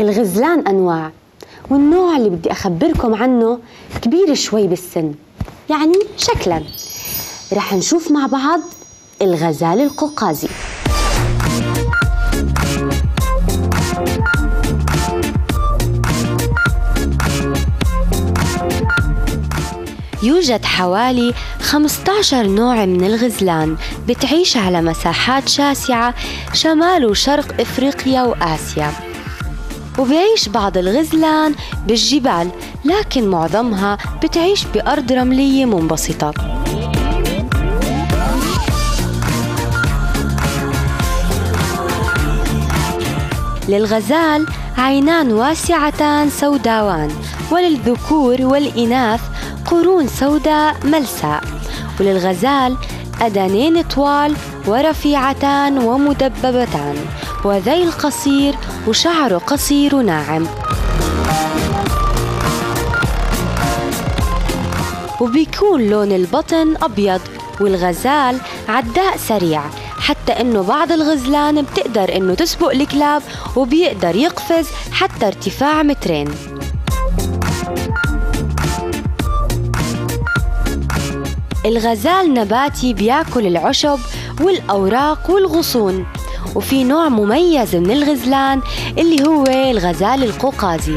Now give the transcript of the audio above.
الغزلان أنواع والنوع اللي بدي أخبركم عنه كبير شوي بالسن يعني شكلا. رح نشوف مع بعض الغزال القوقازي. يوجد حوالي 15 نوع من الغزلان بتعيش على مساحات شاسعة شمال وشرق إفريقيا وآسيا. وبيعيش بعض الغزلان بالجبال لكن معظمها بتعيش بأرض رملية منبسطة. للغزال عينان واسعتان سوداوان وللذكور والإناث قرون سوداء ملساء وللغزال أذانين طوال ورفيعتان ومدببتان وذيل قصير وشعره قصير وناعم وبيكون لون البطن أبيض والغزال عداء سريع. حتى إنه بعض الغزلان بتقدر إنه تسبق الكلاب وبيقدر يقفز حتى ارتفاع مترين. الغزال نباتي بياكل العشب والأوراق والغصون وفي نوع مميز من الغزلان اللي هو الغزال القوقازي.